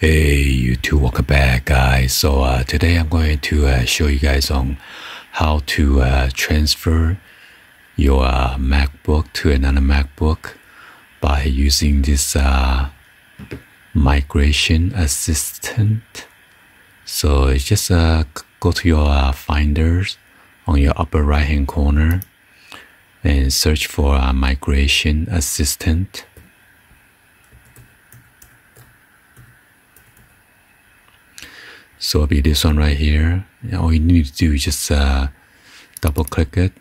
Hey YouTube, welcome back guys. So uh, today I'm going to uh, show you guys on how to uh, transfer your uh, MacBook to another MacBook by using this uh, migration assistant. So just uh, go to your finders on your upper right hand corner and search for migration assistant So it'll be this one right here. All you need to do is just uh, double click it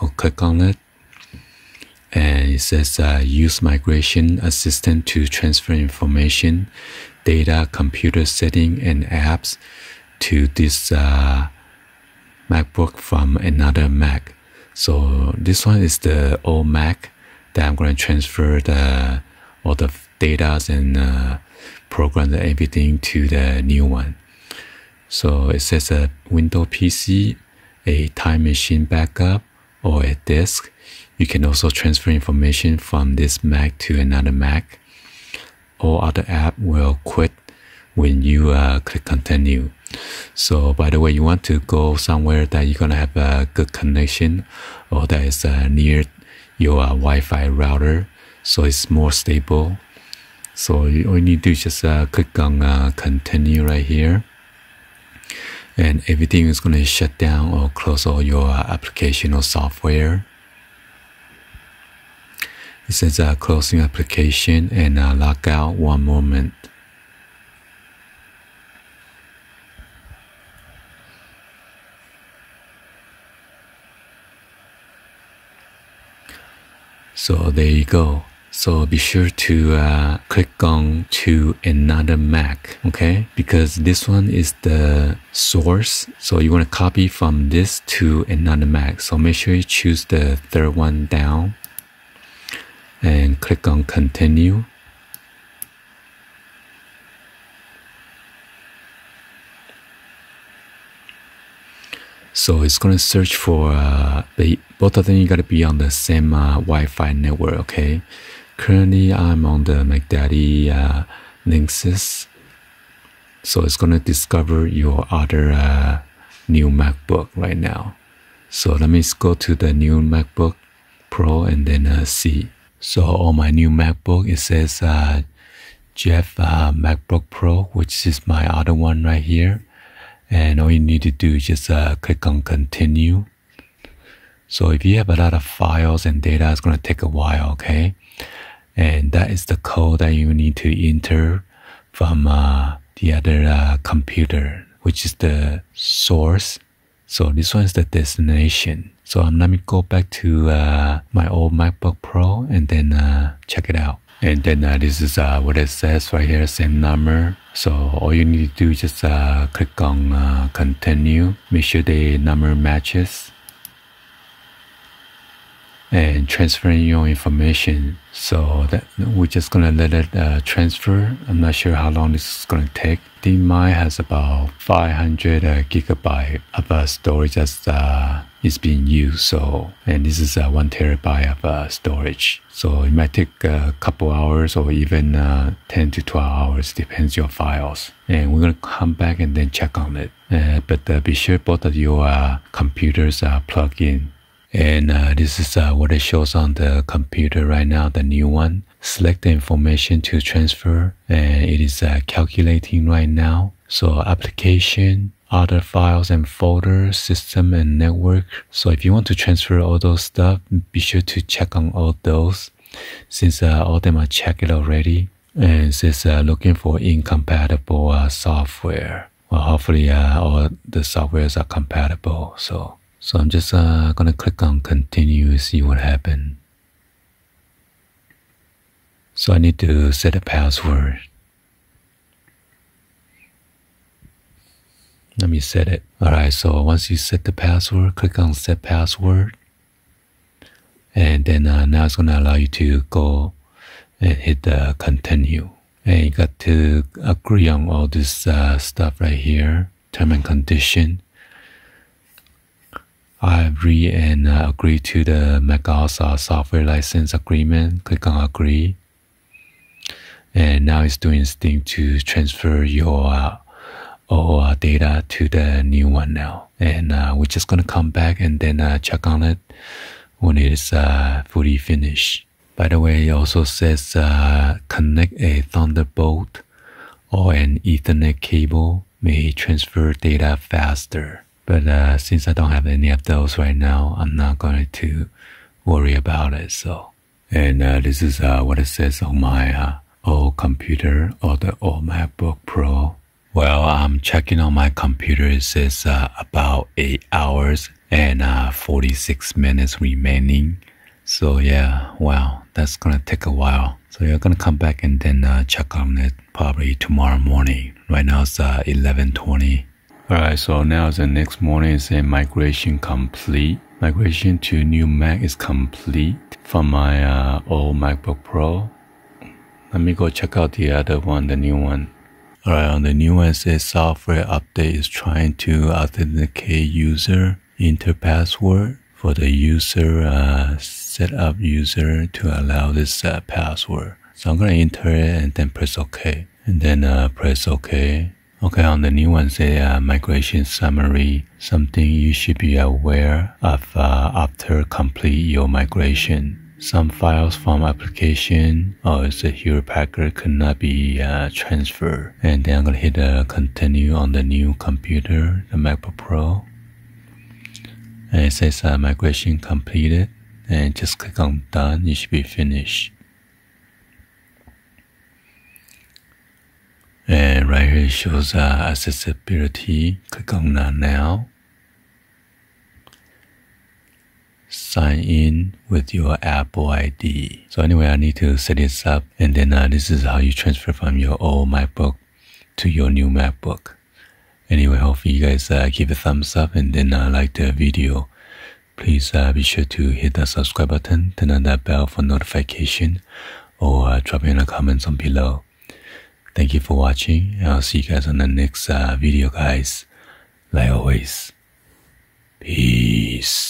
or click on it. And it says uh, use migration assistant to transfer information, data, computer setting, and apps to this uh, MacBook from another Mac. So this one is the old Mac that I'm going to transfer the all the data and uh, programs and everything to the new one. So it says a Windows PC, a time machine backup, or a disk. You can also transfer information from this Mac to another Mac. All other app will quit when you uh, click continue. So by the way, you want to go somewhere that you're gonna have a good connection or that is uh, near your uh, Wi-Fi router, so it's more stable. So you, all you need to do is just uh, click on uh, continue right here and everything is going to shut down or close all your application or software. It says uh, closing application and uh, log out one moment. So there you go. So be sure to uh, click on to another Mac, okay? Because this one is the source. So you want to copy from this to another Mac. So make sure you choose the third one down and click on continue. So it's going to search for uh, both of them. You got to be on the same uh, Wi-Fi network, okay? Currently, I'm on the MacDaddy uh, Linksys, so it's gonna discover your other uh, new MacBook right now. So let me go to the new MacBook Pro and then uh, see. So on my new MacBook, it says uh, Jeff uh, MacBook Pro, which is my other one right here. And all you need to do is just uh, click on continue. So if you have a lot of files and data, it's going to take a while, okay? And that is the code that you need to enter from uh, the other uh, computer, which is the source. So this one is the destination. So um, let me go back to uh, my old MacBook Pro and then uh, check it out. And then uh, this is uh, what it says right here, same number. So all you need to do is just click on continue. Make sure the number matches and transferring your information. So that we're just gonna let it uh, transfer. I'm not sure how long this is gonna take. I think mine has about 500 uh, gigabyte of uh, storage as uh, is being used. So and this is uh, one terabyte of uh, storage. So it might take a couple hours or even uh, 10 to 12 hours, depends your files. And we're gonna come back and then check on it. but be sure both of your computers are plugged in and uh, this is uh, what it shows on the computer right now, the new one. Select the information to transfer and it is uh, calculating right now. So application, other files and folders, system and network. So if you want to transfer all those stuff, be sure to check on all those since uh, all of them are checked already. And it says uh, looking for incompatible uh, software. Well, hopefully all the softwares are compatible. So so I'm just uh, gonna click on continue, see what happened. So I need to set a password. Let me set it. Alright, so once you set the password, click on set password. And then uh, now it's gonna allow you to go and hit the continue. And you got to agree on all this uh, stuff right here, term and condition. I agree and uh, agree to the MacOS uh, software license agreement. Click on agree. and now it's doing its thing to transfer your uh, uh, data to the new one now. And uh, we're just gonna come back and then uh, check on it when it is fully finished. By the way, it also says connect a Thunderbolt or an Ethernet cable may transfer data faster. But uh, since I don't have any of those right now, I'm not going to worry about it. So, and this is what it says on my old computer or the old MacBook Pro. Well, I'm checking on my computer. It says uh, about 8 hours and uh, 46 minutes remaining. So yeah, wow, that's gonna take a while. So you're gonna come back and then uh, check on it probably tomorrow morning. Right now it's 11:20. Alright, so now the next morning is a migration complete. Migration to new Mac is complete from my uh, old MacBook Pro. Let me go check out the other one, the new one. Alright, on the new one, says software update is trying to authenticate user enter password for the user uh, set up user to allow this uh, password. So I'm gonna enter it and then press OK, and then uh, press OK. Okay, on the new one, say uh, migration summary, something you should be aware of uh, after complete your migration. Some files from application or the Hewlett Packard could not be uh, transferred. And then I'm gonna hit uh, continue on the new computer, the MacBook Pro. And it says uh, migration completed. And just click on done, you should be finished. And right here shows uh, accessibility. Click on that now. sign in with your Apple ID. So anyway, I need to set this up and then uh, this is how you transfer from your old MacBook to your new MacBook. Anyway, hopefully you guys uh, give a thumbs up and then uh, like the video. Please uh, be sure to hit the subscribe button, turn on that bell for notification or uh, drop in the comments on below. Thank you for watching. I'll see you guys on the next uh, video guys. Like always. Peace.